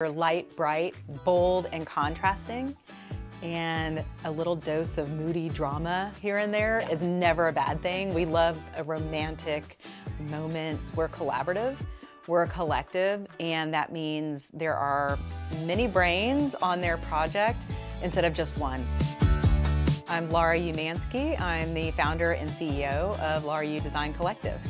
They're light, bright, bold, and contrasting. And a little dose of moody drama here and there is never a bad thing. We love a romantic moment. We're collaborative, we're a collective, and that means there are many brains on their project instead of just one. I'm Laura Umansky. I'm the founder and CEO of Laura U Design Collective.